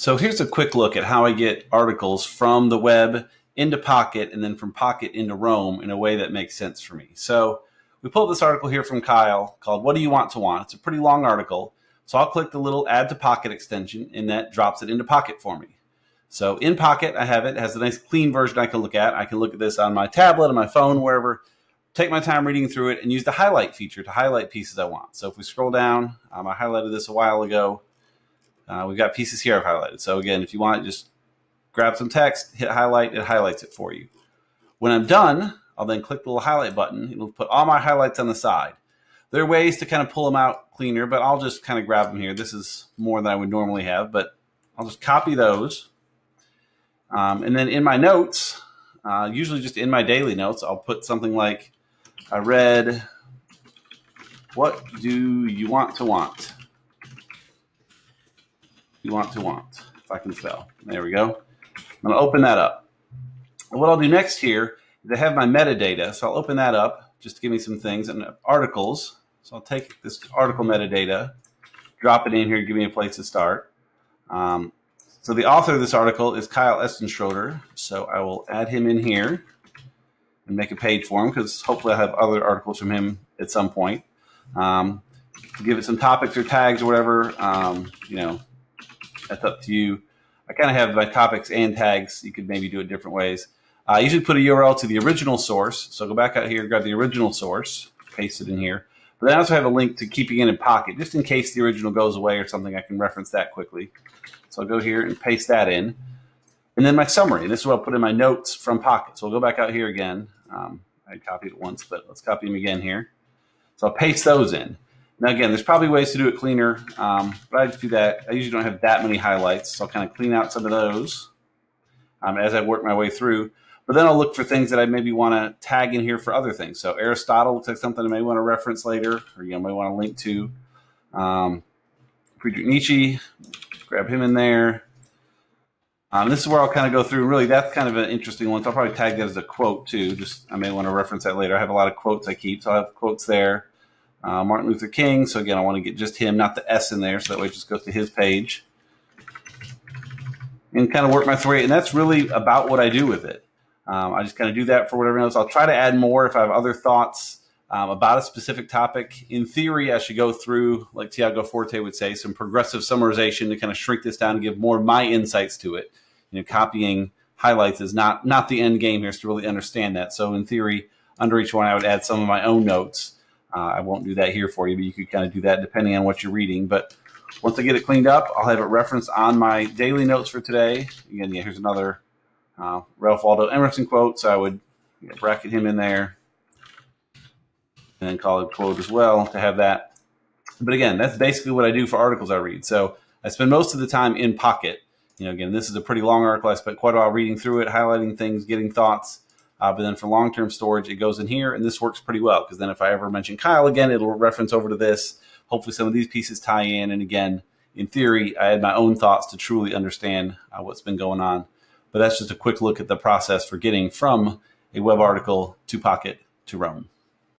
So here's a quick look at how I get articles from the web into Pocket and then from Pocket into Roam in a way that makes sense for me. So we pulled this article here from Kyle called What Do You Want to Want? It's a pretty long article. So I'll click the little Add to Pocket extension and that drops it into Pocket for me. So in Pocket, I have it. it has a nice clean version I can look at. I can look at this on my tablet, on my phone, wherever. Take my time reading through it and use the highlight feature to highlight pieces I want. So if we scroll down, um, I highlighted this a while ago. Uh, we've got pieces here I've highlighted. So again, if you want, just grab some text, hit highlight, it highlights it for you. When I'm done, I'll then click the little highlight button. It'll put all my highlights on the side. There are ways to kind of pull them out cleaner, but I'll just kind of grab them here. This is more than I would normally have, but I'll just copy those. Um, and then in my notes, uh, usually just in my daily notes, I'll put something like, I read, what do you want to want? You want to want, if I can spell. There we go. I'm going to open that up. What I'll do next here is I have my metadata. So I'll open that up just to give me some things and articles. So I'll take this article metadata, drop it in here, give me a place to start. Um, so the author of this article is Kyle Eschenroeder. So I will add him in here and make a page for him because hopefully I'll have other articles from him at some point. Um, give it some topics or tags or whatever. Um, you know, that's up to you. I kind of have my topics and tags. You could maybe do it different ways. I usually put a URL to the original source. So go back out here, grab the original source, paste it in here. But then I also have a link to keeping it in Pocket, just in case the original goes away or something. I can reference that quickly. So I'll go here and paste that in. And then my summary. And This is what I'll put in my notes from Pocket. So I'll go back out here again. Um, I copied it once, but let's copy them again here. So I'll paste those in. Now, again, there's probably ways to do it cleaner, um, but I do that. I usually don't have that many highlights, so I'll kind of clean out some of those um, as I work my way through. But then I'll look for things that I maybe want to tag in here for other things. So Aristotle looks like something I may want to reference later, or you know, may want to link to. Um, Friedrich Nietzsche, grab him in there. Um, this is where I'll kind of go through. Really, that's kind of an interesting one. So I'll probably tag that as a quote too. Just I may want to reference that later. I have a lot of quotes I keep, so I have quotes there. Uh, Martin Luther King. So again, I want to get just him, not the S in there, so that way it just goes to his page, and kind of work my way. And that's really about what I do with it. Um, I just kind of do that for whatever else. I'll try to add more if I have other thoughts um, about a specific topic. In theory, I should go through, like Tiago Forte would say, some progressive summarization to kind of shrink this down and give more of my insights to it. You know, copying highlights is not not the end game here. Is to really understand that. So in theory, under each one, I would add some of my own notes. Uh, I won't do that here for you, but you could kind of do that depending on what you're reading. But once I get it cleaned up, I'll have it referenced on my daily notes for today. Again, yeah, here's another uh, Ralph Waldo Emerson quote. So I would bracket him in there and then call it quote as well to have that. But again, that's basically what I do for articles I read. So I spend most of the time in Pocket. You know, again, this is a pretty long article. I spent quite a while reading through it, highlighting things, getting thoughts. Uh, but then for long term storage, it goes in here, and this works pretty well because then if I ever mention Kyle again, it'll reference over to this. Hopefully, some of these pieces tie in. And again, in theory, I had my own thoughts to truly understand uh, what's been going on. But that's just a quick look at the process for getting from a web article to Pocket to Roam.